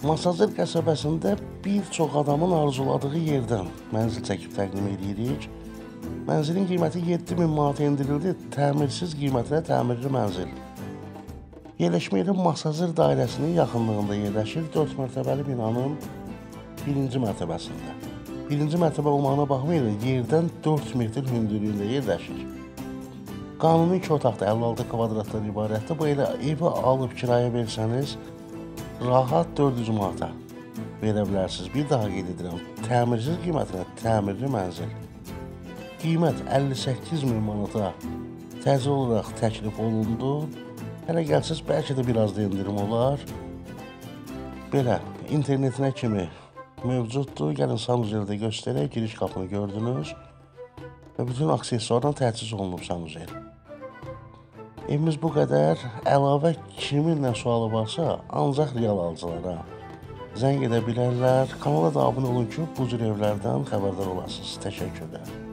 Masazır qəsəbəsində bir çox adamın arzuladığı yerdən mənzil çəkib təqdim edirik. Mənzilin qiyməti 7000 manata endirildi. Təmirsiz qiymətinə təmirli mənzil. Yerləşmə yeri Masazır dairəsinin yaxınlığında yerləşir. 4 mərtəbəli binanın birinci mərtəbəsində. Birinci mərtəbə olmağına baxmayaraq yerdən 4 metr hündürlüyündə yerləşir. Qanuni 2 otaqda 56 kvadratdan ibarətdir. Bu elə evi alıb kirayə versəniz rahat 400 manata verə bilərsiniz. Bir daha qeyd edirəm. Təmirsiz qiymətinə təmirli mənzil. Qiymət 58 min manata təzə olaraq təklif olundu. Hələ gəlsəz bəlkə də biraz da endirim olar. Belə internetinə kimi mövcuddur. Gəlin Sanuzeldə göstərək. Giriş qapını gördünüz. Və bütün aksesuarla təchiz olunub Sanuzel. Evimiz bu qədər. Əlavə kiminlə sualı varsa, ancaq real alıcılara zəng edə bilərlər. Kanala da abunə olun ki, bu cür evlərdən xəbərdar olasınız. Təşəkkürlər.